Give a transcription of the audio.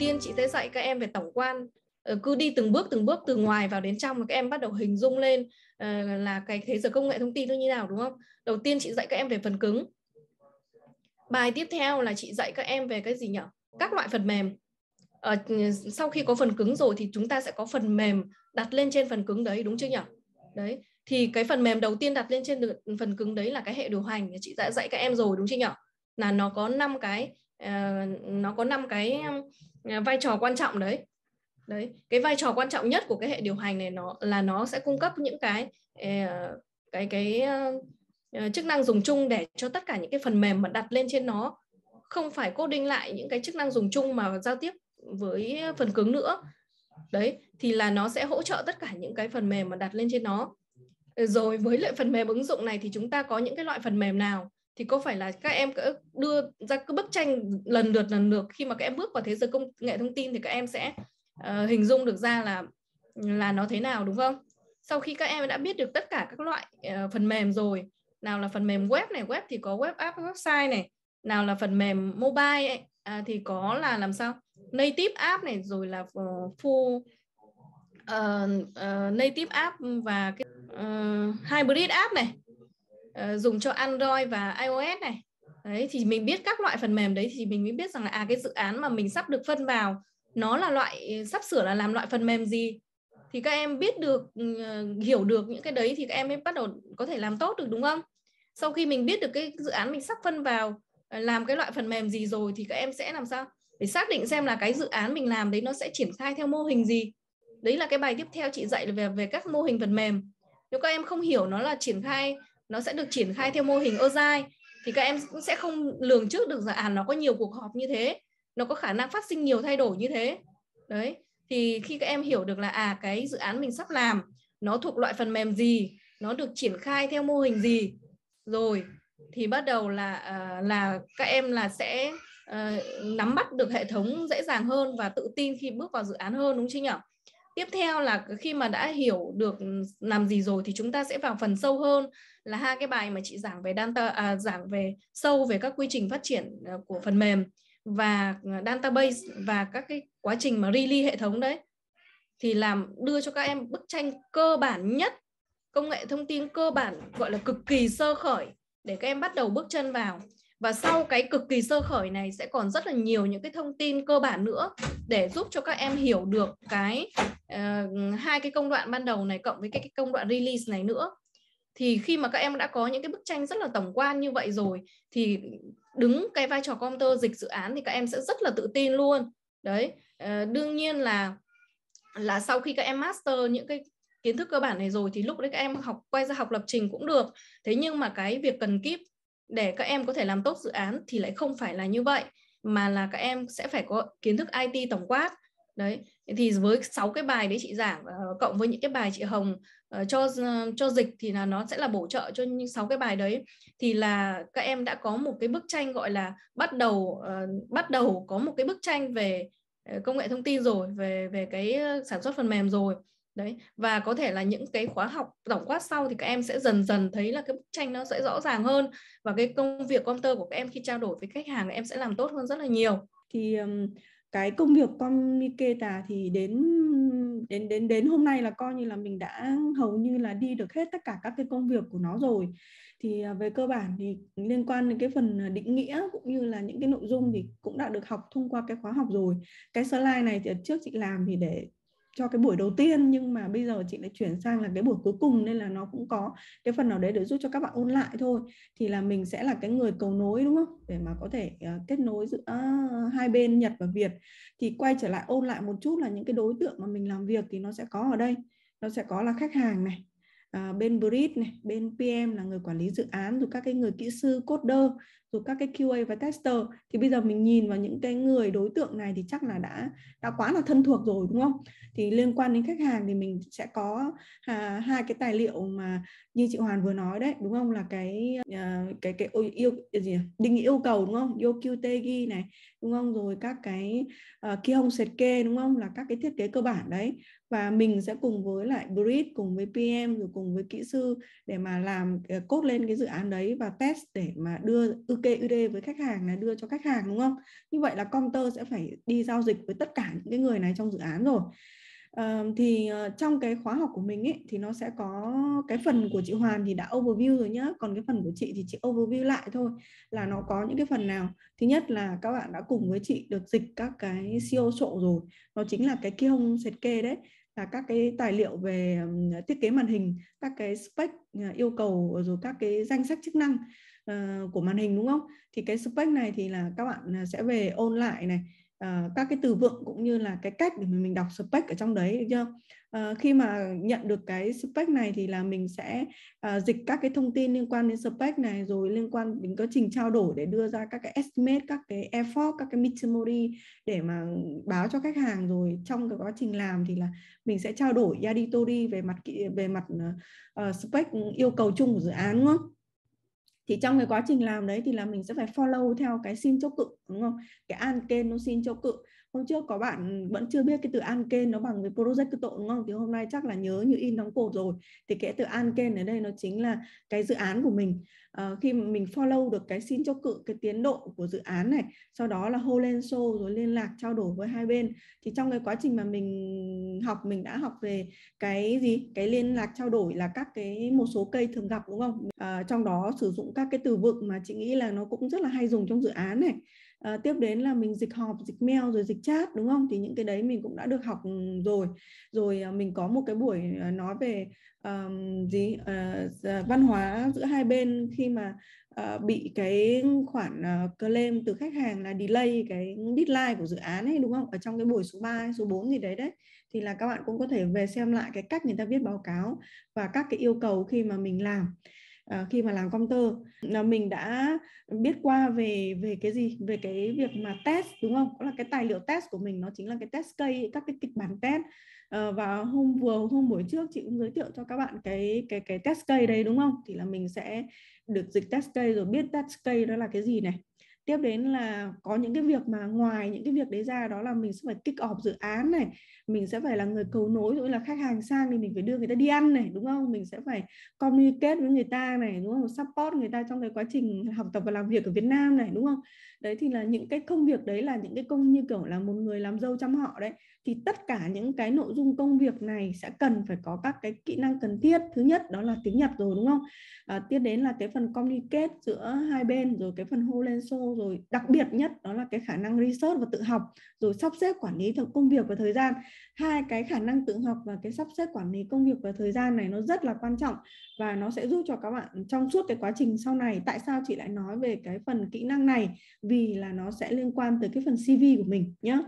tiên chị sẽ dạy các em về tổng quan. Ờ, cứ đi từng bước từng bước từ ngoài vào đến trong các em bắt đầu hình dung lên ờ, là cái thế giới công nghệ thông tin nó như nào, đúng không? Đầu tiên chị dạy các em về phần cứng. Bài tiếp theo là chị dạy các em về cái gì nhỉ các loại phần mềm. Ở sau khi có phần cứng rồi thì chúng ta sẽ có phần mềm đặt lên trên phần cứng đấy, đúng chưa nhỉ đấy, thì cái phần mềm đầu tiên đặt lên trên phần cứng đấy là cái hệ điều hành. Chị đã dạy các em rồi, đúng chưa nhỉ là nó có 5 cái Ờ, nó có 5 cái ờ, vai trò quan trọng đấy. Đấy, cái vai trò quan trọng nhất của cái hệ điều hành này nó là nó sẽ cung cấp những cái ờ, cái cái chức năng dùng chung để cho tất cả những cái phần mềm mà đặt lên trên nó. Không phải coding lại những cái chức năng dùng chung mà giao tiếp với phần cứng nữa. Đấy, thì là nó sẽ hỗ trợ tất cả những cái phần mềm mà đặt lên trên nó. Rồi với lại phần mềm ứng dụng này thì chúng ta có những cái loại phần mềm nào? Thì có phải là các em đưa ra cái bức tranh lần lượt lần lượt khi mà các em bước vào thế giới công nghệ thông tin thì các em sẽ uh, hình dung được ra là là nó thế nào đúng không? Sau khi các em đã biết được tất cả các loại uh, phần mềm rồi nào là phần mềm web này web thì có web app website này nào là phần mềm mobile ấy, à, thì có là làm sao? Native app này rồi là uh, full uh, uh, native app và cái uh, hybrid app này uh, dùng cho Android và iOS này. Đấy thì mình biết các loại phần mềm đấy thì mình mới biết rằng là à cái dự án mà mình sắp được phân vào nó là loại sắp sửa là làm loại phần mềm gì? Thì các em biết được uh, hiểu được những cái đấy thì các em mới bắt đầu có thể làm tốt được đúng không? Sau khi mình biết được cái dự án mình sắp phân vào ờ, làm cái loại phần mềm gì rồi thì các em sẽ làm sao? Để xác định xem là cái dự án mình làm đấy nó sẽ triển khai theo mô hình gì. Đấy là cái bài tiếp theo chị dạy về về các mô hình phần mềm. Nếu các em không hiểu nó là triển khai nó sẽ được triển khai theo mô hình agile thì các em cũng sẽ không lường trước được rằng à nó có nhiều cuộc họp như thế. Nó có khả năng phát sinh nhiều thay đổi như thế. Đấy. Thì khi các em hiểu được là à cái dự án mình sắp làm nó thuộc loại phần mềm gì nó được triển khai theo mô hình gì rồi thì bắt đầu là à, là các em là sẽ uh, nắm bắt được hệ thống dễ dàng hơn và tự tin khi bước vào dự án hơn đúng chưa nhỉ? Tiếp theo là khi mà đã hiểu được làm gì rồi thì chúng ta sẽ vào phần sâu hơn là hai cái bài mà chị giảng về data à, giảng về sâu về các quy trình phát triển à, của phần mềm và à, database và các cái quá trình mà release hệ thống đấy. Thì làm đưa cho các em bức tranh cơ bản nhất công nghệ thông tin cơ bản gọi là cực kỳ sơ khởi để các em bắt đầu bước chân vào và sau cái cực kỳ sơ khởi này sẽ còn rất là nhiều những cái thông tin cơ bản nữa để giúp cho các em hiểu được cái uh, hai cái công đoạn ban đầu này cộng với cái, cái công đoạn release này nữa. Thì khi mà các em đã có những cái bức tranh rất là tổng quan như vậy rồi thì đứng cái vai trò computer dịch dự án thì các em sẽ rất là tự tin luôn. Đấy uh, đương nhiên là là sau khi các em master những cái kiến thức cơ bản này rồi thì lúc đấy các em học quay ra học lập trình cũng được. Thế nhưng mà cái việc cần kíp để các em có thể làm tốt dự án thì lại không phải là như vậy mà là các em sẽ phải có kiến thức IT tổng quát. Đấy thì với 6 cái bài đấy chị giảng uh, cộng với những cái bài chị Hồng uh, cho uh, cho dịch thì là nó sẽ là bổ trợ cho những 6 cái bài đấy. Thì là các em đã có một cái bức tranh gọi là bắt đầu uh, bắt đầu có một cái bức tranh về công nghệ thông tin rồi về về cái sản xuất phần mềm rồi đấy, và có thể là những cái khóa học tổng quát sau thì các em sẽ dần dần thấy là cái bức tranh nó sẽ rõ ràng hơn và cái công việc counter của các em khi trao đổi với khách hàng em sẽ làm tốt hơn rất là nhiều. Thì cái công việc communicator à, thì đến đến đến đến hôm nay là coi như là mình đã hầu như là đi được hết tất cả các cái công việc của nó rồi. Thì à, về cơ bản thì liên quan đến cái phần định nghĩa cũng như là những cái nội dung thì cũng đã được học thông qua cái khóa học rồi. Cái slide này thì trước chị làm thì để cho cái buổi đầu tiên nhưng mà bây giờ chị lại chuyển sang là cái buổi cuối cùng nên là nó cũng có cái phần nào đấy để giúp cho các bạn ôn lại thôi. Thì là mình sẽ là cái người cầu nối đúng không? Để mà có thể uh, kết nối giữa uh, hai bên Nhật và Việt. Thì quay trở lại ôn lại một chút là những cái đối tượng mà mình làm việc thì nó sẽ có ở đây. Nó sẽ có là khách hàng này à, bên Brit này, bên PM là người quản lý dự án, rồi các cái người kỹ sư, coder, rồi các cái QA và tester. Thì bây giờ mình nhìn vào những cái người đối tượng này thì chắc là đã đã quá là thân thuộc rồi đúng không? Thì liên quan đến khách hàng thì mình sẽ có à, hai cái tài liệu mà như chị Hoàn vừa nói đấy, đúng không? Là cái à, cái cái yêu gì định nghĩa yêu cầu đúng không? Yokyutegi này, đúng không? Rồi các cái uh, sệt kê đúng không? Là các cái thiết kế cơ bản đấy và mình sẽ cùng với lại Brit cùng với PM rồi cùng với kỹ sư để mà làm à, cốt lên cái dự án đấy và test để mà đưa UKUD với khách hàng là đưa cho khách hàng đúng không? Như vậy là công sẽ phải đi giao dịch với tất cả những cái người này trong dự án rồi. À, thì ờ, trong cái khóa học của mình ấy thì nó sẽ có cái phần của chị Hoàn thì đã overview rồi nhá còn cái phần của chị thì chị overview lại thôi là nó có những cái phần nào thứ nhất là các bạn đã cùng với chị được dịch các cái siêu sộ rồi nó chính là cái kia hông sệt kê đấy là các cái tài liệu về thiết kế màn hình các cái spec à, yêu cầu rồi các cái danh sách chức năng uh, của màn hình đúng không thì cái spec này thì là các bạn à, sẽ về ôn lại này uh, các cái từ vựng cũng như là cái cách để mình đọc spec ở trong đấy được chưa? Uh, khi mà nhận được cái spec này thì là mình sẽ uh, dịch các cái thông tin liên quan đến spec này rồi liên quan đến quá trình trao đổi để đưa ra các cái estimate, các cái effort, các cái metamori để mà báo cho khách hàng rồi trong cái quá trình làm thì là mình sẽ trao đổi yaditori về mặt về mặt uh, spec yêu cầu chung của dự án đúng không? Thì trong cái quá trình làm đấy thì là mình sẽ phải follow theo cái xin cho cự đúng không? Cái anken nó xin cho cự. Hôm trước có bạn vẫn chưa biết cái từ anken nó bằng với project tội đúng không? Thì hôm nay chắc là nhớ như in đóng cột rồi. Thì cái từ anken ở đây nó chính là cái dự án của mình. À, khi mà mình follow được cái xin cho cự cái tiến độ của dự án này sau đó là hô lên show rồi liên lạc trao đổi với hai bên. Thì trong cái quá trình mà mình học mình đã học về cái gì? Cái liên lạc trao đổi là các cái một số cây thường gặp đúng không? À, trong đó sử dụng các cái từ vựng mà chị nghĩ là nó cũng rất là hay dùng trong dự án này. À, tiếp đến là mình dịch họp dịch mail rồi dịch chat đúng không? Thì những cái đấy mình cũng đã được học rồi. Rồi à, mình có một cái buổi à, nói về um, gì? Uh, văn hóa giữa hai bên khi mà uh, bị cái khoản uh, claim từ khách hàng là delay cái deadline của dự án ấy đúng không? Ở trong cái buổi số 3 số 4 gì đấy đấy thì là các bạn cũng có thể về xem lại cái cách người ta viết báo cáo và các cái yêu cầu khi mà mình làm uh, khi mà làm công tơ là mình đã biết qua về về cái gì? Về cái việc mà test đúng không? Đó là cái tài liệu test của mình nó chính là cái test case các cái kịch bản test. Uh, và hôm vừa hôm buổi trước chị cũng giới thiệu cho các bạn cái cái cái test case đấy đúng không? Thì là mình sẽ được dịch test case rồi biết test case đó là cái gì này tiếp đến là có những cái việc mà ngoài những cái việc đấy ra đó là mình sẽ phải kích off dự án này mình sẽ phải là người cầu nối rồi là khách hàng sang thì mình phải đưa người ta đi ăn này đúng không? Mình sẽ phải communicate với người ta này đúng không? Support người ta trong cái quá trình học tập và làm việc ở Việt Nam này đúng không? Đấy thì là những cái công việc đấy là những cái công như kiểu là một người làm dâu chăm họ đấy. Thì tất cả những cái nội dung công việc này sẽ cần phải có các cái kỹ năng cần thiết. Thứ nhất đó là tiếng Nhật rồi đúng không? À, tiếp đến là cái phần communicate giữa hai bên rồi cái phần hô lên show rồi đặc biệt nhất đó là cái khả năng research và tự học, rồi sắp xếp quản lý thực công việc và thời gian. Hai cái khả năng tự học và cái sắp xếp quản lý công việc và thời gian này nó rất là quan trọng và nó sẽ giúp cho các bạn trong suốt cái quá trình sau này, tại sao chị lại nói về cái phần kỹ năng này? Vì là nó sẽ liên quan tới cái phần CV của mình nhé